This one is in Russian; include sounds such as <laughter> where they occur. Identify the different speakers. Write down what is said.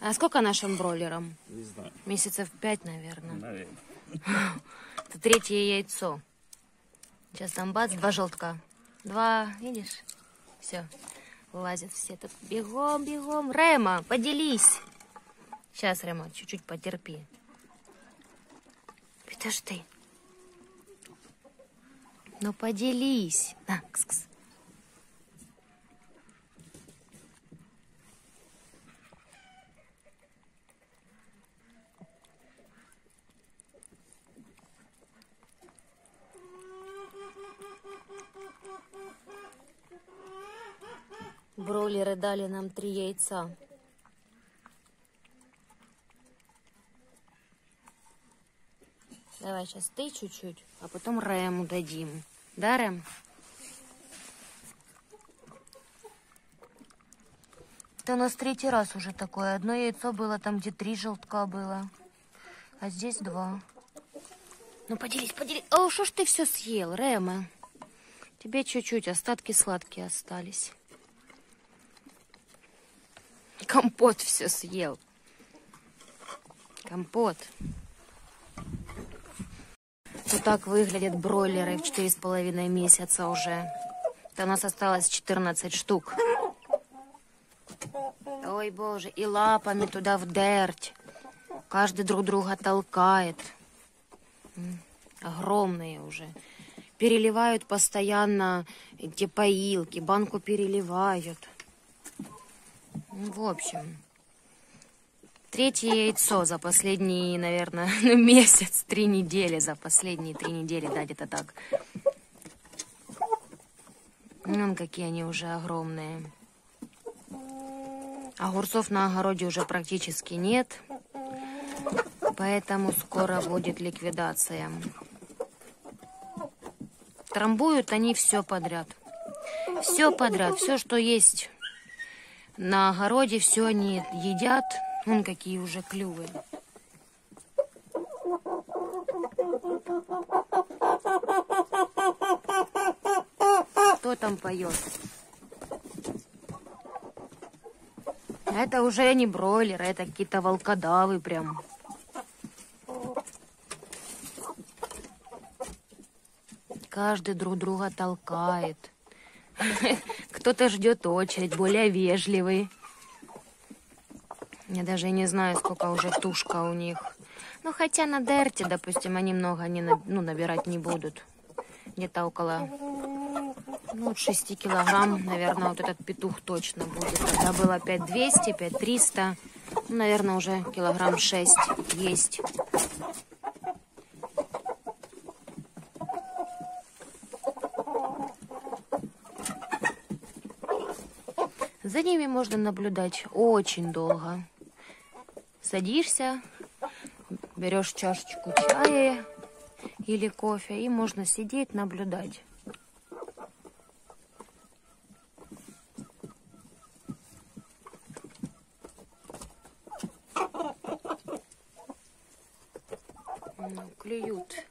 Speaker 1: А сколько нашим бройлерам?
Speaker 2: Не знаю,
Speaker 1: Месяцев пять, наверное.
Speaker 2: наверное.
Speaker 1: Это третье яйцо. Сейчас там бац, два желтка. Два, видишь? Все. Лазят все тут. Бегом, бегом. Рема, поделись. Сейчас, Рема, чуть-чуть потерпи. Подожди. Ну, поделись. На, кс-кс. Бройлеры дали нам три яйца. Давай сейчас ты чуть-чуть, а потом Рэму дадим. Да, Рэм? Это у нас третий раз уже такое. Одно яйцо было там, где три желтка было. А здесь два. Ну, поделись, поделись. О, что ж ты все съел, Рэма? Тебе чуть-чуть, остатки сладкие остались. Компот все съел. Компот. Вот так выглядят бройлеры в четыре с половиной месяца уже. Это у нас осталось 14 штук. Ой, боже, и лапами туда вдерть. Каждый друг друга толкает. Огромные уже. Переливают постоянно эти поилки, банку переливают. Ну, В общем, третье яйцо за последний, наверное, <laughs> месяц, три недели, за последние три недели, да, где-то так. Вон какие они уже огромные. Огурцов на огороде уже практически нет, поэтому скоро будет ликвидация. Трамбуют они все подряд. Все подряд, все, что есть на огороде, все они едят. Вон какие уже клювы. Кто там поет? Это уже не бройлеры, это какие-то волкодавы прям. Каждый друг друга толкает. <laughs> Кто-то ждет очередь, более вежливый. Я даже не знаю, сколько уже тушка у них. Ну, хотя на Дерте, допустим, они много не, ну, набирать не будут. Где-то около ну, 6 килограмм, наверное, вот этот петух точно будет. Тогда было 5200, 5300. Ну, наверное, уже килограмм 6 есть. За ними можно наблюдать очень долго. Садишься, берешь чашечку чая или кофе, и можно сидеть, наблюдать. Ну, клюют